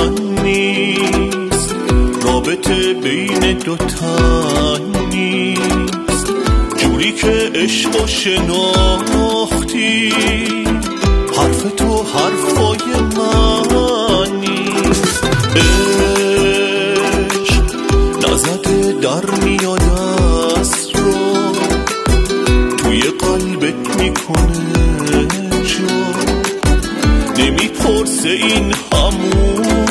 شدن نیست. رابطه بین دوتا نیست. جوری که عشق و شناختی حرف تو حرفای من نیست. عشق نزده در میاد از رو توی قلبت می‌کنه نمی‌پرسه این همونه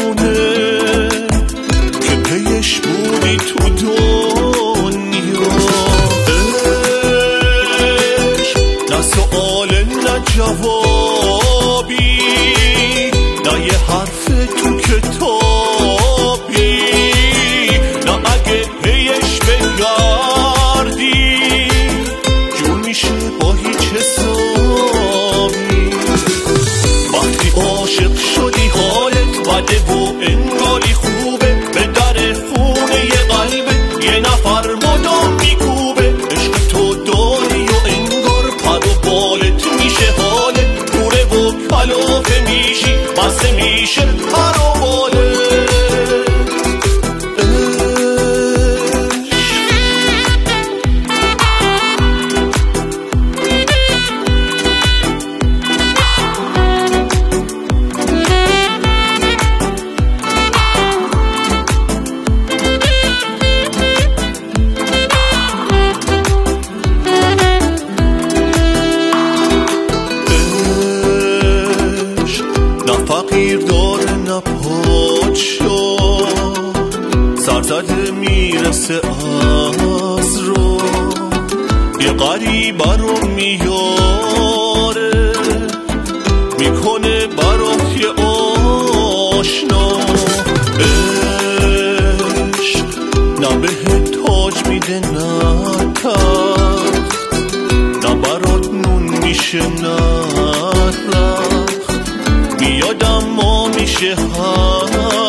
نه سؤال نه جوابی نه یه حرف تو کتابی نه اگه پیش بگردی. جور میشه با هیچ حسابی. عشق عشق نه فقیر سرزده می‌رسه از رو. یه قریبه رو میاره. می‌کنه برات یه آشنا. عشق نه به تاج میده نه تخت نه برات نون میشه نه رخت میاد اما میشه که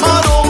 کوره و